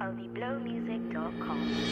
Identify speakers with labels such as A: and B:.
A: ovblowmusic.com.